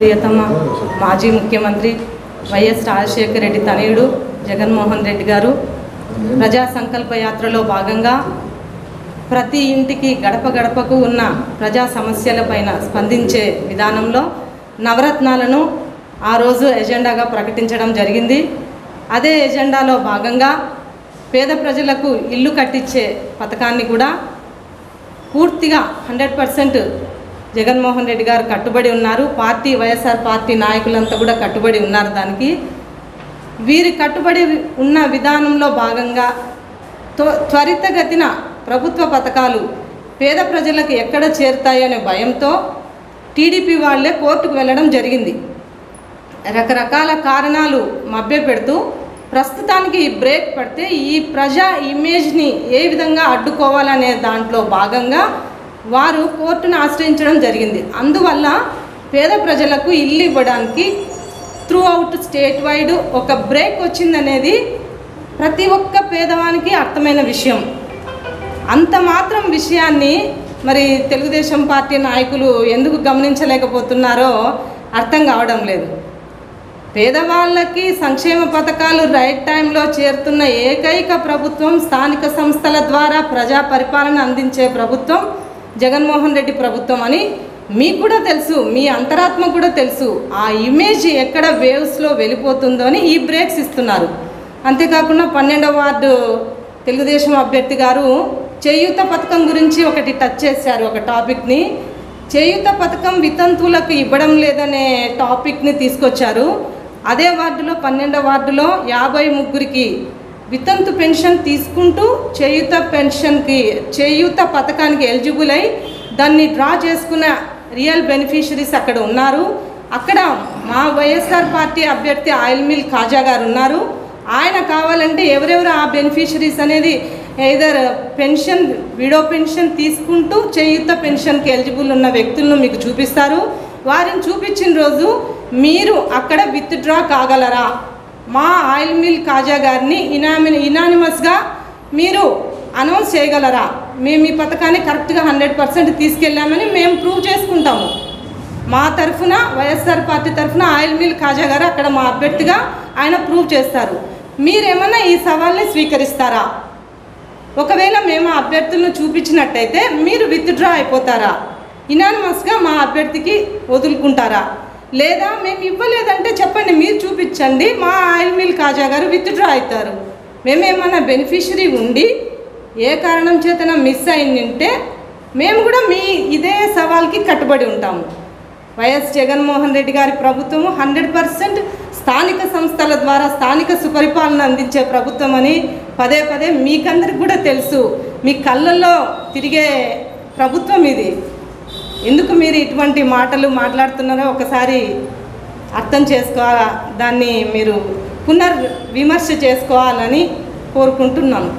ప్రియతమ మాజీ ముఖ్యమంత్రి వైఎస్ రాజశేఖర రెడ్డి తనయుడు జగన్మోహన్ రెడ్డి గారు. ప్రజా సంకల్ప యాత్రలో భాగంగా ప్రతి ఇంటికి గడప గడపకు ఉన్న ప్రజా సమస్యలపైన స్పందించే విధానంలో నవరత్నాలను ఆ రోజు ఎజెండాగా ప్రకటించడం జరిగింది. అదే ఎజెండాలో భాగంగా పేద ప్రజలకు ఇల్లు కట్టించే పథకాన్ని కూడా పూర్తిగా హండ్రెడ్ పర్సెంట్ జగన్మోహన్ రెడ్డి గారు కట్టుబడి ఉన్నారు. పార్టీ వైఎస్ఆర్ పార్టీ నాయకులంతా కూడా కట్టుబడి ఉన్నారు దానికి. వీరి కట్టుబడి ఉన్న విధానంలో భాగంగా త్వ- త్వరితగతిన ప్రభుత్వ పథకాలు పేద ప్రజలకు ఎక్కడ చేరుతాయనే భయంతో టీడీపీ వాళ్ళే కోర్టుకు వెళ్ళడం జరిగింది. రకరకాల కారణాలు మభ్యపెడుతూ ప్రస్తుతానికి ఈ బ్రేక్ పడితే ఈ ప్రజా ఇమేజ్ని ఏ విధంగా అడ్డుకోవాలనే దాంట్లో భాగంగా వారు కోర్టును ఆశ్రయించడం జరిగింది. అందువల్ల పేద ప్రజలకు ఇల్లు ఇవ్వడానికి త్రూ అవుట్ స్టేట్ వైడ్ ఒక బ్రేక్ వచ్చిందనేది ప్రతి ఒక్క పేదవానికి అర్థమైన విషయం. అంత మాత్రం విషయాన్ని మరి తెలుగుదేశం పార్టీ నాయకులు ఎందుకు గమనించలేకపోతున్నారో అర్థం కావడం లేదు. పేదవాళ్ళకి సంక్షేమ పథకాలు రైట్ టైంలో చేరుతున్న ఏకైక ప్రభుత్వం స్థానిక సంస్థల ద్వారా ప్రజా పరిపాలన అందించే ప్రభుత్వం జగన్మోహన్ రెడ్డి ప్రభుత్వం అని మీకు కూడా తెలుసు మీ అంతరాత్మ కూడా తెలుసు. ఆ ఇమేజ్ ఎక్కడ వేవ్స్లో వెళ్ళిపోతుందో అని ఈ బ్రేక్స్ ఇస్తున్నారు. అంతేకాకుండా పన్నెండవ వార్డు తెలుగుదేశం అభ్యర్థి గారు చేయూత పథకం గురించి ఒకటి టచ్ చేశారు ఒక టాపిక్ని చేయూత పథకం వితంతువులకు ఇవ్వడం లేదనే టాపిక్ని తీసుకొచ్చారు. అదే వార్డులో పన్నెండవ వార్డులో యాభై ముగ్గురికి వితంతు పెన్షన్ తీసుకుంటూ చేయూత పెన్షన్కి చేయూత పథకానికి ఎలిజిబుల్ అయి దాన్ని డ్రా చేసుకున్న రియల్ బెనిఫిషరీస్ అక్కడ ఉన్నారు. అక్కడ మా వైఎస్ఆర్ పార్టీ అభ్యర్థి ఆయిల్ మిల్ ఖాజా గారు ఉన్నారు. ఆయన కావాలంటే ఎవరెవరు ఆ బెనిఫిషరీస్ అనేది ఏదర్ పెన్షన్ విడో పెన్షన్ తీసుకుంటూ చేయుత పెన్షన్కి ఎలిజిబుల్ ఉన్న వ్యక్తులను మీకు చూపిస్తారు. వారిని చూపించిన రోజు మీరు అక్కడ విత్డ్రా కాగలరా? మా ఆయిల్ మిల్ కాజా గారిని ఇనామి ఇనానిమస్గా మీరు అనౌన్స్ చేయగలరా? మేము ఈ పథకాన్ని కరెక్ట్గా హండ్రెడ్ పర్సెంట్ తీసుకెళ్ళామని మేము ప్రూవ్ చేసుకుంటాము. మా తరఫున వైఎస్ఆర్ పార్టీ తరఫున ఆయిల్ మిల్ ఖాజా గారు అక్కడ మా అభ్యర్థిగా ఆయన ప్రూవ్ చేస్తారు. మీరేమన్నా ఈ సవాల్ని స్వీకరిస్తారా? ఒకవేళ మేము ఆ అభ్యర్థులను చూపించినట్టయితే మీరు విత్డ్రా అయిపోతారా? ఇనానిమస్గా మా అభ్యర్థికి వదులుకుంటారా? లేదా మేము ఇవ్వలేదంటే చెప్పండి మీరు చూపించండి. మా ఆయిల్ మిల్ కాజా గారు విత్డ్రా అవుతారు. మేమేమన్నా బెనిఫిషరీ ఉండి ఏ కారణం చేతన మిస్ అయిందంటే మేము కూడా మీ ఇదే సవాల్కి కట్టుబడి ఉంటాము. వైఎస్ జగన్మోహన్ రెడ్డి గారి ప్రభుత్వము హండ్రెడ్ పర్సెంట్ స్థానిక సంస్థల ద్వారా స్థానిక సుపరిపాలన అందించే ప్రభుత్వం అని పదే పదే మీకందరికి కూడా తెలుసు. మీ కళ్ళల్లో తిరిగే ప్రభుత్వం ఇది. ఎందుకు మీరు ఇటువంటి మాటలు మాట్లాడుతున్నారో ఒకసారి అర్థం చేసుకోవాలా? దాన్ని మీరు పునర్ విమర్శ చేసుకోవాలని కోరుకుంటున్నాను.